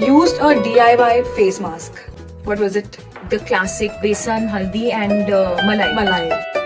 used a DIY face mask. What was it? The classic besan, haldi, and uh, malai. Malai.